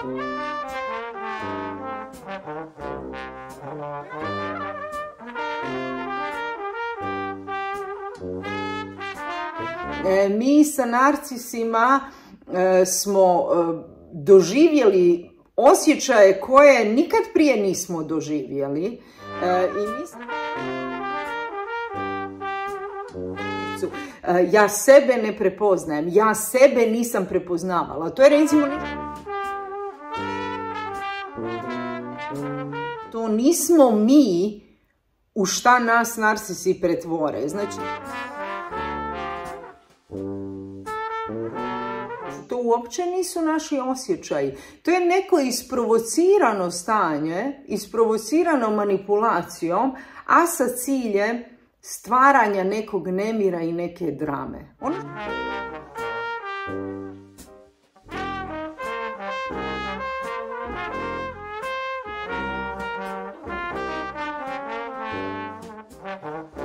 E, mi sa narcisima e, smo e, doživjeli osjećaje koje nikad prije nismo doživjeli. I. Ja sebe ne prepoznajem, ja sebe nisam prepoznavala. To je recimo... To nismo mi u šta nas narsisi pretvore. Znači, to uopće nisu naši osjećaji. To je neko isprovocirano stanje, isprovocirano manipulacijom, a sa ciljem stvaranja nekog nemira i neke drame. Ono... Uh-huh.